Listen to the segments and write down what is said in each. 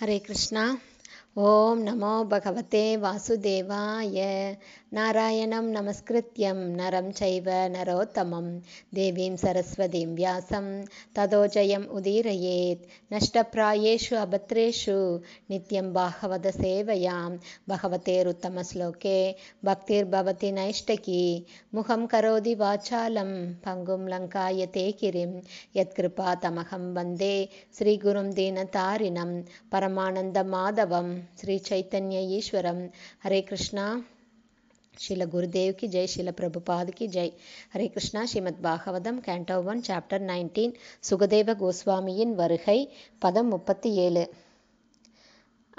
हरे कृष्णा। ॐ नमो भगवते वासुदेवाय। नारायणं नमस्कृत्यं नरं चैव नरोत्तमं। देवीं सरस्वतीं व्यासं ततो जयम् उदीरयेत्। नष्टप्रायेषु अभद्रेषु नित्यं भागवतसेवयां भगवतेरुत्तमश्लोके भक्तिर्भवति नैष्टकी। मुखं करोति वाचालं पङ्गुं लङ्कायते गिरिं यत्कृपातमहं वन्दे श्रीगुरुं दीनतारिणं ஸ்ரீ சைத்தன்ய ஈஸ்வரம் హరే కృష్ణ శిల గురుదేవ్కి జై శిల ప్రభుపాదికి జై Hare Krishna Srimad Bhagavatam canto one chapter nineteen Sukadeva கோஸ்வாமியின் வருகை பதம் முப்பத்தி ஏழு.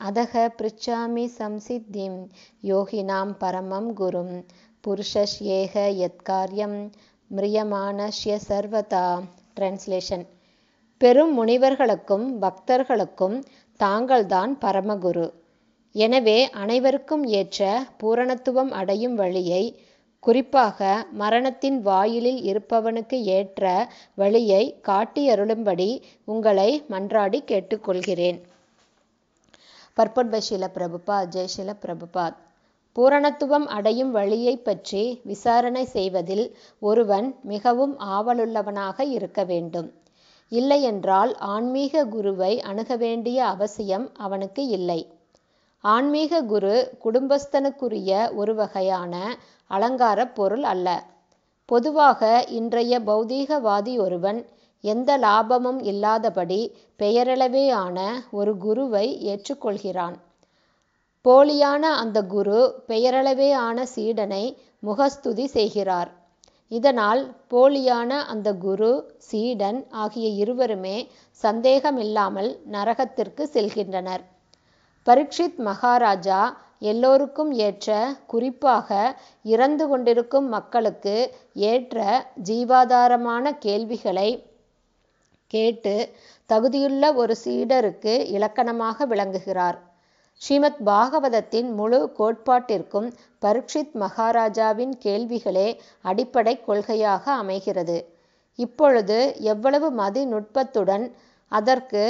அதக பிரிச்சாமி சம்சித்திம் யோகினாம் பரமம் குரும். புருஷஸ் ஏக யத்காரியம் மிரியமானஷ்ய சர்வதா. டிரான்ஸ்லேஷன் பெரும் முனிவர்களுக்கும் பக்தர்களுக்கும் தாங்கள்தான் பரமகுரு. எனவே அனைவருக்கும் ஏற்ற பூரணத்துவம் அடையும் வழியை குறிப்பாக மரணத்தின் வாயிலில் இருப்பவனுக்கு ஏற்ற வழியை காட்டியருளும்படி உங்களை மன்றாடி கேட்டுக்கொள்கிறேன். பர்பட் பிரபுபா ஷீல பிரபுபாத் ஜெய் பிரபுபாத் பூரணத்துவம் அடையும் வழியை பற்றி விசாரணை செய்வதில் ஒருவன் மிகவும் ஆவலுள்ளவனாக இருக்க வேண்டும். இல்லையென்றால் ஆன்மீக குருவை அணுக வேண்டிய அவசியம் அவனுக்கு இல்லை. ஆன்மீக குரு குடும்பஸ்தனுக்குரிய ஒரு வகையான அலங்காரப் பொருள் அல்ல. பொதுவாக இன்றைய பௌதீகவாதி ஒருவன் எந்த லாபமும் இல்லாதபடி பெயரளவேயான ஒரு குருவை ஏற்றுக்கொள்கிறான். போலியான அந்த குரு பெயரளவே ஆன சீடனை முகஸ்துதி செய்கிறார். இதனால் போலியான அந்த குரு சீடன் ஆகிய இருவருமே சந்தேகமில்லாமல் நரகத்திற்கு செல்கின்றனர். பரீட்சித் மகாராஜா எல்லோருக்கும் ஏற்ற குறிப்பாக இறந்து கொண்டிருக்கும் மக்களுக்கு ஏற்ற ஜீவாதாரமான கேள்விகளை கேட்டு தகுதியுள்ள ஒரு சீடருக்கு இலக்கணமாக விளங்குகிறார். ஸ்ரீமத் பாகவதத்தின் முழு கோட்பாட்டிற்கும் பரீட்சித் மகாராஜாவின் கேள்விகளே அடிப்படை கொள்கையாக அமைகிறது. இப்பொழுது எவ்வளவு மதி நுட்பத்துடன் அதற்கு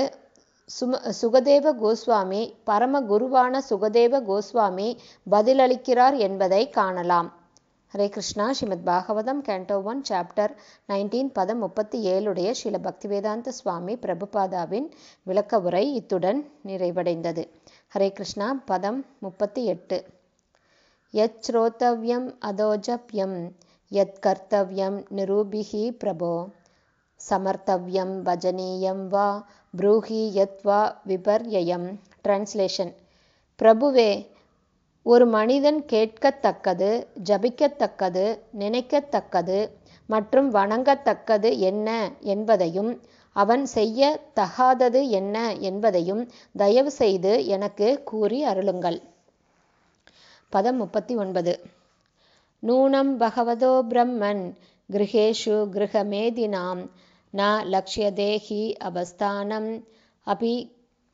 சும சுகதேவ கோஸ்வாமி பரம குருவான சுகதேவ கோஸ்வாமி பதிலளிக்கிறார் என்பதை காணலாம். Hare Krishna. Srimad Bhagavatam canto one chapter nineteen பதம் முப்பத்தி ஏழுடைய ஸ்ரீல பக்திவேதாந்த சுவாமி பிரபுபாதாவின் விளக்க உரை இத்துடன் நிறைவடைந்தது. ஹரே கிருஷ்ணா பதம் முப்பத்தி எட்டு. யத் ஸ்ரோத்தவ்யம் அதோஜப்யம் யத் கர்த்தவ்யம் நிரூபிஹி பிரபோ. சமர்த்தவ்யம் பஜனீயம் வா ப்ரூஹி யத் வா விபர்யயம். டிரான்ஸ்லேஷன் பிரபுவே ஒரு மனிதன் கேட்கத்தக்கது ஜபிக்கத்தக்கது நினைக்கத்தக்கது மற்றும் வணங்கத்தக்கது என்ன என்பதையும் அவன் செய்ய தகாதது என்ன என்பதையும் தயவு செய்து எனக்கு கூறி அருளுங்கள். பதம் முப்பத்தி ஒன்பது நூனம் பகவதோ பிரம்மன் கிரகேஷு கிரகமேதினாம் ந லக்ஷ்யதேஹி அவஸ்தானம் அபி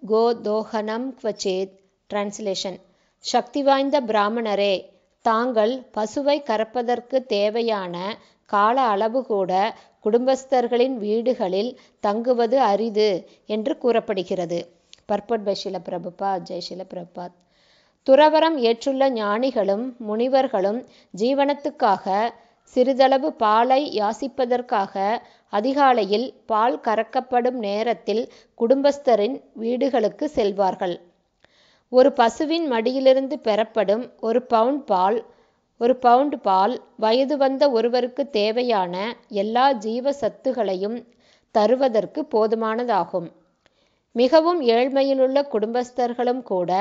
கோதோஹனம் குவச்சேத். டிரான்ஸ்லேஷன் சக்தி வாய்ந்த பிராமணரே தாங்கள் பசுவை கறப்பதற்கு தேவையான கால அளவு கூட குடும்பஸ்தர்களின் வீடுகளில் தங்குவது அரிது என்று கூறப்படுகிறது. பர்பட் பை ஷில பிரபுபாத் ஜெய் பிரபாத். துறவரம் ஏற்றுள்ள ஞானிகளும் முனிவர்களும் ஜீவனத்துக்காக சிறிதளவு பாலை யாசிப்பதற்காக அதிகாலையில் பால் கறக்கப்படும் நேரத்தில் குடும்பஸ்தரின் வீடுகளுக்கு செல்வார்கள். ஒரு பசுவின் மடியிலிருந்து பெறப்படும் ஒரு பவுண்ட் பால் ஒரு பவுண்ட் பால் வயது வந்த ஒருவருக்கு தேவையான எல்லா ஜீவ சத்துகளையும் தருவதற்கு போதுமானதாகும். மிகவும் ஏழ்மையிலுள்ள குடும்பஸ்தர்களும் கூட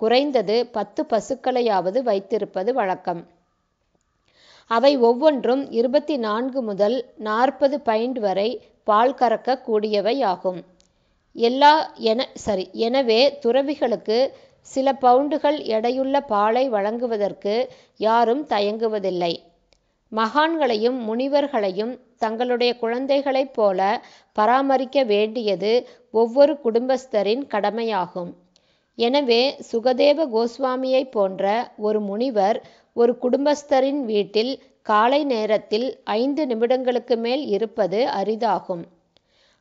குறைந்தது பத்து பசுக்களையாவது வைத்திருப்பது வழக்கம். அவை ஒவ்வொன்றும் இருபத்தி நான்கு முதல் நாற்பது பைண்ட் வரை பால் கறக்க கூடியவை ஆகும் எல்லா என சரி எனவே துறவிகளுக்கு சில பவுண்டுகள் எடையுள்ள பாலை வழங்குவதற்கு யாரும் தயங்குவதில்லை. மகான்களையும் முனிவர்களையும் தங்களுடைய குழந்தைகளைப் போல பராமரிக்க வேண்டியது ஒவ்வொரு குடும்பஸ்தரின் கடமையாகும். எனவே சுகதேவ கோஸ்வாமியைப் போன்ற ஒரு முனிவர் ஒரு குடும்பஸ்தரின் வீட்டில் காலை நேரத்தில் ஐந்து நிமிடங்களுக்கு மேல் இருப்பது அரிதாகும்.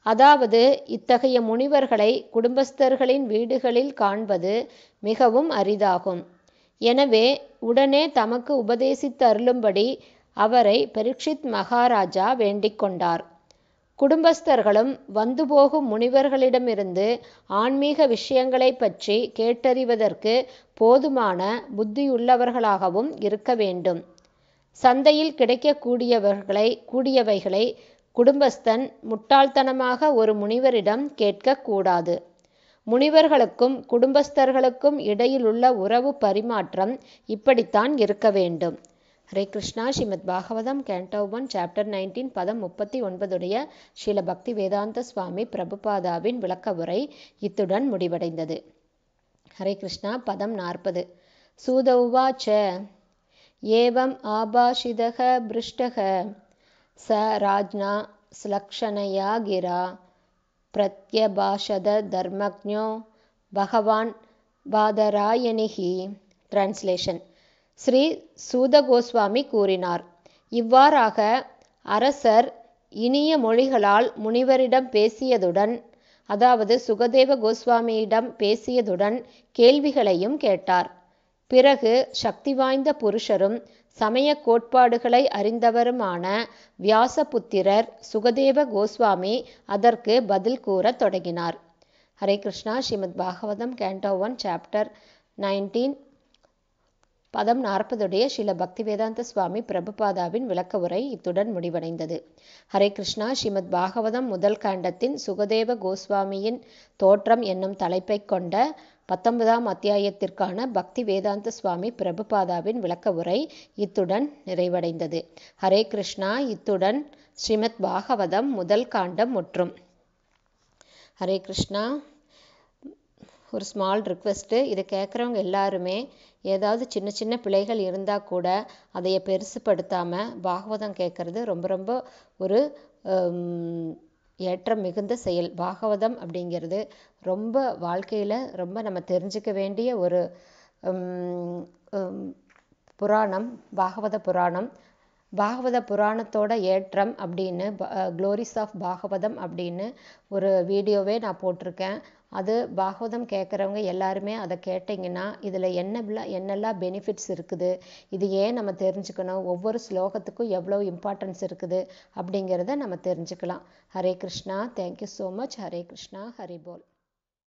அதாவது இத்தகைய முனிவர்களை குடும்பஸ்தர்களின் வீடுகளில் காண்பது மிகவும் அரிதாகும். எனவே உடனே தமக்கு உபதேசித்து அருளும்படி அவரை பரீட்சித் மகாராஜா வேண்டிக் கொண்டார். குடும்பஸ்தர்களும் வந்து போகும் முனிவர்களிடமிருந்து ஆன்மீக விஷயங்களை பற்றி கேட்டறிவதற்கு போதுமான புத்தியுள்ளவர்களாகவும் இருக்க வேண்டும். சந்தையில் கிடைக்கக்கூடியவர்களை கூடியவைகளை குடும்பஸ்தன் முட்டாள்தனமாக ஒரு முனிவரிடம் கேட்கக்கூடாது முனிவர்களுக்கும் குடும்பஸ்தர்களுக்கும் இடையிலுள்ள உறவு பரிமாற்றம் இப்படித்தான் இருக்க வேண்டும். Hare Krishna Srimad Bhagavatam canto one chapter nineteen பதம் முப்பத்தி ஒன்பதுடைய ஸ்ரீல பக்தி வேதாந்த சுவாமி பிரபுபாதாவின் விளக்க உரை இத்துடன் முடிவடைந்தது. ஹரே கிருஷ்ணா பதம் நாற்பது. சூத ஏவம் ஆபாஷிதக பிருஷ்டக. ச ராஜ்னா ஸ்லக்ஷணயா பிரத்யபாஷத தர்மஜோ பகவான் பாதராயணிஹி டிரான்ஸ்லேஷன் ஸ்ரீ சூத கோஸ்வாமி கூறினார். இவ்வாறாக அரசர் இனிய மொழிகளால் முனிவரிடம் பேசியதுடன் அதாவது சுகதேவ கோஸ்வாமியிடம் பேசியதுடன் கேள்விகளையும் கேட்டார். பிறகு சக்தி வாய்ந்த புருஷரும் சமய கோட்பாடுகளை அறிந்தவருமான வியாசபுத்திரர் சுகதேவ கோஸ்வாமி அதற்கு பதில் கூறத் தொடங்கினார். Hare Krishna. Srimad Bhagavatam canto one chapter nineteen பதம் நாற்பதுடைய ஸ்ரீல பக்திவேதாந்த சுவாமி பிரபுபாதாவின் விளக்க உரை இத்துடன் முடிவடைந்தது. ஹரே கிருஷ்ணா. ஸ்ரீமத் பாகவதம் முதல் காண்டத்தின் சுகதேவ கோஸ்வாமியின் தோற்றம் என்னும் தலைப்பை கொண்ட பத்தொன்பதாம் அத்தியாயத்திற்கான பக்தி வேதாந்த சுவாமி பிரபுபாதாவின் விளக்க உரை இத்துடன் நிறைவடைந்தது. ஹரே கிருஷ்ணா. இத்துடன் ஸ்ரீமத் பாகவதம் முதல் காண்டம் முற்றும். ஹரே கிருஷ்ணா. ஒரு ஸ்மால் ரிக்வெஸ்ட்டு இதை கேட்குறவங்க எல்லாருமே ஏதாவது சின்ன சின்ன பிழைகள் இருந்தால் கூட அதைய பெருசுப்படுத்தாமல் பாகவதம் கேட்குறது ரொம்ப ரொம்ப ஒரு ஏற்றம் மிகுந்த செயல். பாகவதம் அப்படிங்கிறது ரொம்ப வாழ்க்கையில் ரொம்ப நம்ம தெரிஞ்சுக்க வேண்டிய ஒரு புராணம். பாகவத புராணம். பாகவத புராணத்தோட ஏற்றம் அப்படின்னு க்ளோரிஸ் ஆஃப் பாகவதம் அப்படின்னு ஒரு வீடியோவே நான் போட்டிருக்கேன். அது பாகவதம் கேட்குறவங்க எல்லாருமே அதை கேட்டிங்கன்னா இதில் என்ன என்னெல்லாம் பெனிஃபிட்ஸ் இருக்குது இது ஏன் நம்ம தெரிஞ்சுக்கணும் ஒவ்வொரு ஸ்லோகத்துக்கும் எவ்வளோ இம்பார்ட்டன்ஸ் இருக்குது அப்படிங்கிறத நம்ம தெரிஞ்சுக்கலாம். Hare Krishna thank you so much Hare Krishna Hari pole.